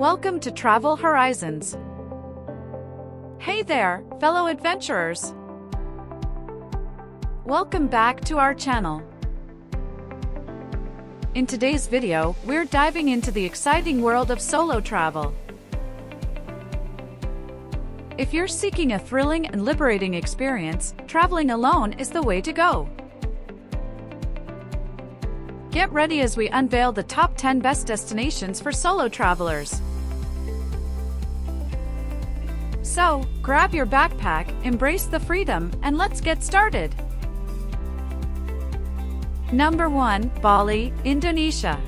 Welcome to Travel Horizons. Hey there, fellow adventurers. Welcome back to our channel. In today's video, we're diving into the exciting world of solo travel. If you're seeking a thrilling and liberating experience, traveling alone is the way to go. Get ready as we unveil the top 10 best destinations for solo travelers. So, grab your backpack, embrace the freedom, and let's get started. Number 1. Bali, Indonesia.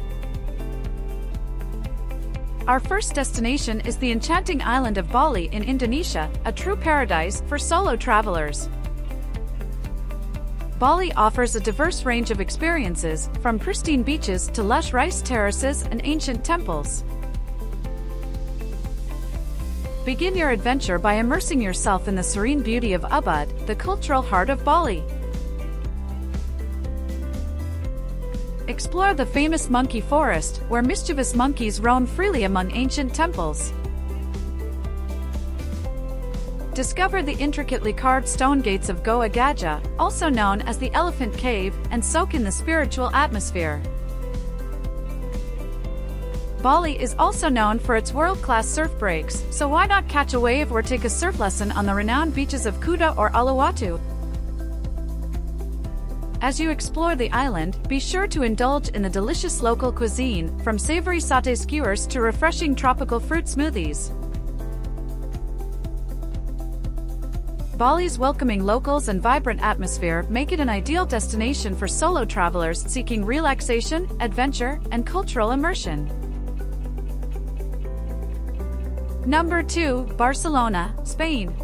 Our first destination is the enchanting island of Bali in Indonesia, a true paradise for solo travelers. Bali offers a diverse range of experiences, from pristine beaches to lush rice terraces and ancient temples. Begin your adventure by immersing yourself in the serene beauty of Ubud, the cultural heart of Bali. Explore the famous monkey forest, where mischievous monkeys roam freely among ancient temples. Discover the intricately carved stone gates of Goa Gajah, also known as the Elephant Cave, and soak in the spiritual atmosphere. Bali is also known for its world-class surf breaks, so why not catch a wave or take a surf lesson on the renowned beaches of Kuta or Uluwatu? As you explore the island, be sure to indulge in the delicious local cuisine, from savory satay skewers to refreshing tropical fruit smoothies. Bali's welcoming locals and vibrant atmosphere make it an ideal destination for solo travelers seeking relaxation, adventure, and cultural immersion. Number 2. Barcelona, Spain.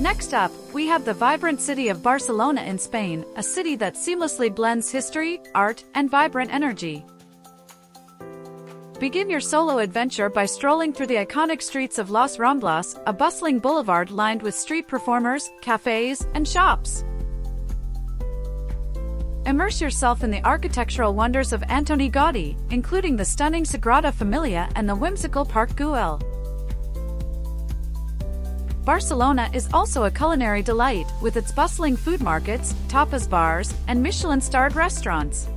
Next up, we have the vibrant city of Barcelona in Spain, a city that seamlessly blends history, art, and vibrant energy. Begin your solo adventure by strolling through the iconic streets of Las Ramblas, a bustling boulevard lined with street performers, cafes, and shops. Immerse yourself in the architectural wonders of Antoni Gaudi, including the stunning Sagrada Familia and the whimsical Park Güell. Barcelona is also a culinary delight, with its bustling food markets, tapas bars, and Michelin-starred restaurants.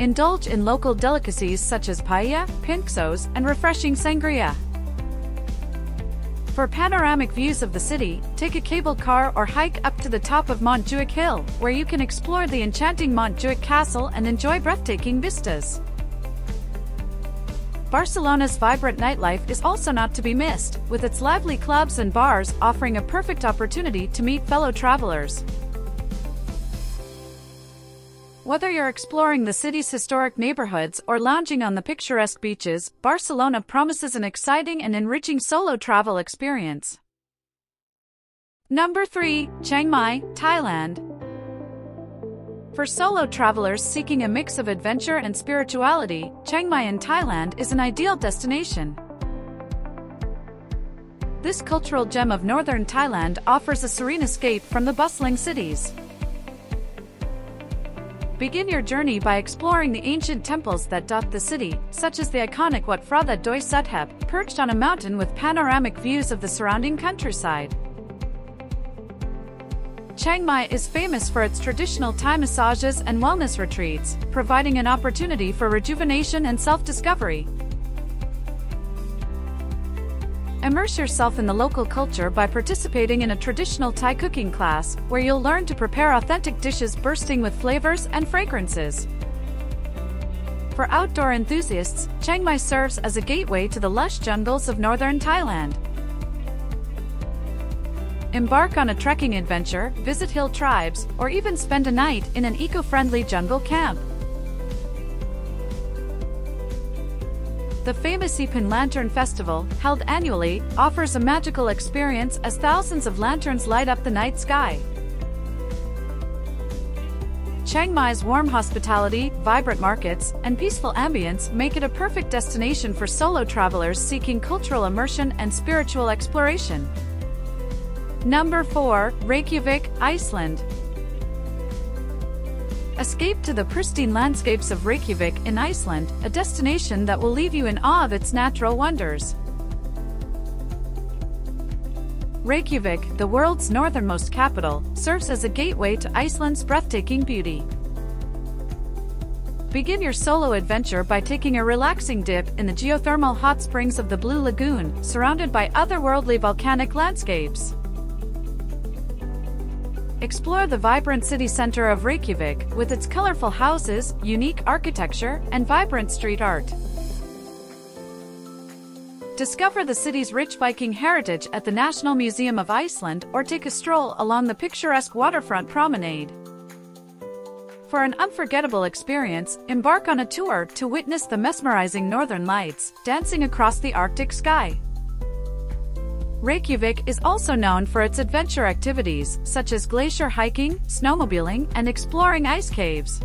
Indulge in local delicacies such as paella, pintxos, and refreshing sangria. For panoramic views of the city, take a cable car or hike up to the top of Montjuic Hill, where you can explore the enchanting Montjuic Castle and enjoy breathtaking vistas. Barcelona's vibrant nightlife is also not to be missed, with its lively clubs and bars offering a perfect opportunity to meet fellow travelers. Whether you're exploring the city's historic neighborhoods or lounging on the picturesque beaches, Barcelona promises an exciting and enriching solo travel experience. Number 3. Chiang Mai, Thailand. For solo travelers seeking a mix of adventure and spirituality, Chiang Mai in Thailand is an ideal destination. This cultural gem of northern Thailand offers a serene escape from the bustling cities. Begin your journey by exploring the ancient temples that dot the city, such as the iconic Wat Phra That Doi Suthep, perched on a mountain with panoramic views of the surrounding countryside. Chiang Mai is famous for its traditional Thai massages and wellness retreats, providing an opportunity for rejuvenation and self-discovery. Immerse yourself in the local culture by participating in a traditional Thai cooking class, where you'll learn to prepare authentic dishes bursting with flavors and fragrances. For outdoor enthusiasts, Chiang Mai serves as a gateway to the lush jungles of northern Thailand. Embark on a trekking adventure, visit hill tribes, or even spend a night in an eco-friendly jungle camp. The famous Yi Peng Lantern Festival, held annually, offers a magical experience as thousands of lanterns light up the night sky. Chiang Mai's warm hospitality, vibrant markets, and peaceful ambience make it a perfect destination for solo travelers seeking cultural immersion and spiritual exploration. Number 4. Reykjavik, Iceland. Escape to the pristine landscapes of Reykjavik in Iceland, a destination that will leave you in awe of its natural wonders. Reykjavik, the world's northernmost capital, serves as a gateway to Iceland's breathtaking beauty. Begin your solo adventure by taking a relaxing dip in the geothermal hot springs of the Blue Lagoon, surrounded by otherworldly volcanic landscapes. Explore the vibrant city center of Reykjavik with its colorful houses, unique architecture, and vibrant street art. Discover the city's rich Viking heritage at the National Museum of Iceland or take a stroll along the picturesque waterfront promenade. For an unforgettable experience, embark on a tour to witness the mesmerizing northern lights dancing across the Arctic sky. Reykjavik is also known for its adventure activities, such as glacier hiking, snowmobiling, and exploring ice caves.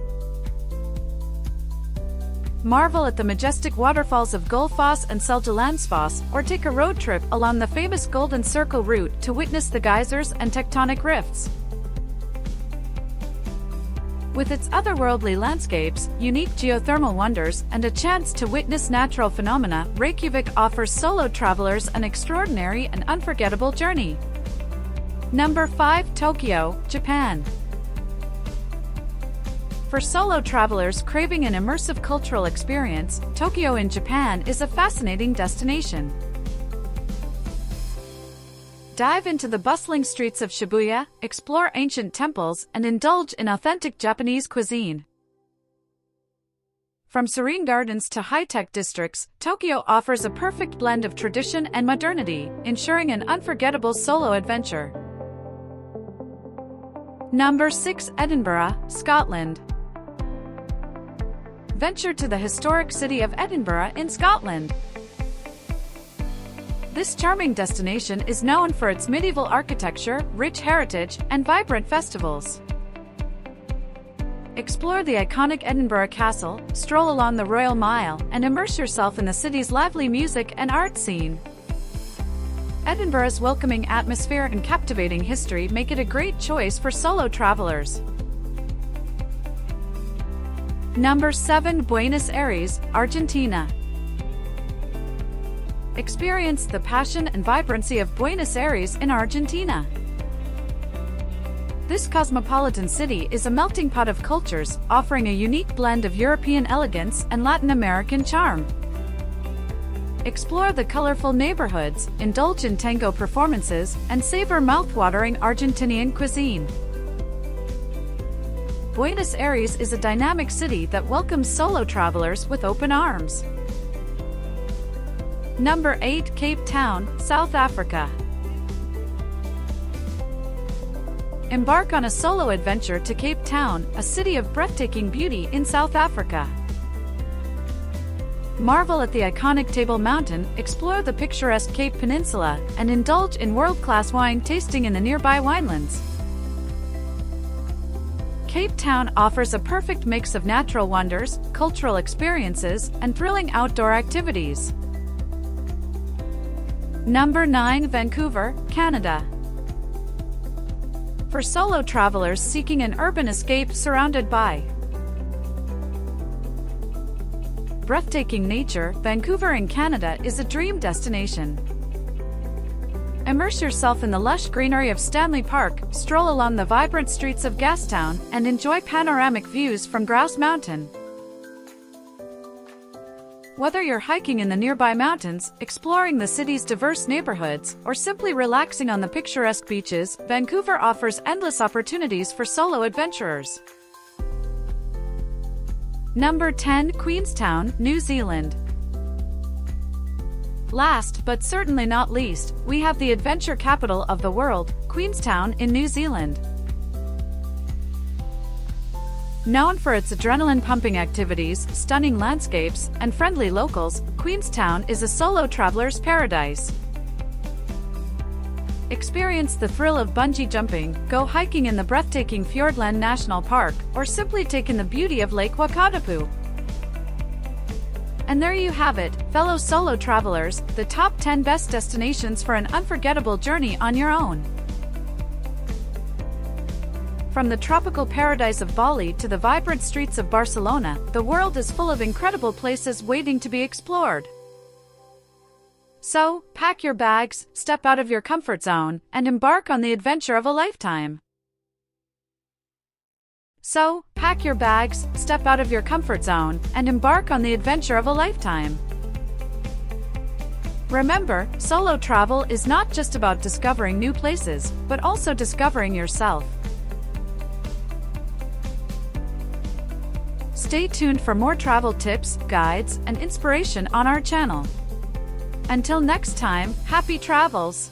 Marvel at the majestic waterfalls of Gullfoss and Seljalandsfoss, or take a road trip along the famous Golden Circle route to witness the geysers and tectonic rifts. With its otherworldly landscapes, unique geothermal wonders, and a chance to witness natural phenomena, Reykjavik offers solo travelers an extraordinary and unforgettable journey. Number 5 Tokyo, Japan. For solo travelers craving an immersive cultural experience, Tokyo in Japan is a fascinating destination. Dive into the bustling streets of Shibuya, explore ancient temples, and indulge in authentic Japanese cuisine. From serene gardens to high-tech districts, Tokyo offers a perfect blend of tradition and modernity, ensuring an unforgettable solo adventure. Number 6 Edinburgh, Scotland venture to the historic city of Edinburgh in Scotland. This charming destination is known for its medieval architecture, rich heritage, and vibrant festivals. Explore the iconic Edinburgh Castle, stroll along the Royal Mile, and immerse yourself in the city's lively music and art scene. Edinburgh's welcoming atmosphere and captivating history make it a great choice for solo travelers. Number 7 Buenos Aires, Argentina. Experience the passion and vibrancy of Buenos Aires in Argentina. This cosmopolitan city is a melting pot of cultures, offering a unique blend of European elegance and Latin American charm. Explore the colorful neighborhoods, indulge in tango performances, and savor mouthwatering Argentinian cuisine. Buenos Aires is a dynamic city that welcomes solo travelers with open arms. Number 8 Cape Town, South Africa. Embark on a solo adventure to Cape Town, a city of breathtaking beauty in South Africa. Marvel at the iconic Table Mountain, explore the picturesque Cape Peninsula, and indulge in world-class wine tasting in the nearby winelands. Cape Town offers a perfect mix of natural wonders, cultural experiences, and thrilling outdoor activities. Number 9 Vancouver, Canada. For solo travelers seeking an urban escape surrounded by breathtaking nature, Vancouver in Canada is a dream destination. Immerse yourself in the lush greenery of Stanley Park, stroll along the vibrant streets of Gastown, and enjoy panoramic views from Grouse Mountain. Whether you're hiking in the nearby mountains, exploring the city's diverse neighborhoods, or simply relaxing on the picturesque beaches, Vancouver offers endless opportunities for solo adventurers. Number 10 Queenstown, New Zealand. Last, but certainly not least, we have the adventure capital of the world, Queenstown in New Zealand. Known for its adrenaline-pumping activities, stunning landscapes, and friendly locals, Queenstown is a solo traveler's paradise. Experience the thrill of bungee jumping, go hiking in the breathtaking Fiordland National Park, or simply take in the beauty of Lake Wakatipu. And there you have it, fellow solo travelers, the top 10 best destinations for an unforgettable journey on your own. From the tropical paradise of Bali to the vibrant streets of Barcelona, the world is full of incredible places waiting to be explored. So, pack your bags, step out of your comfort zone, and embark on the adventure of a lifetime. So, pack your bags, step out of your comfort zone, and embark on the adventure of a lifetime. Remember, solo travel is not just about discovering new places, but also discovering yourself. Stay tuned for more travel tips, guides, and inspiration on our channel. Until next time, happy travels!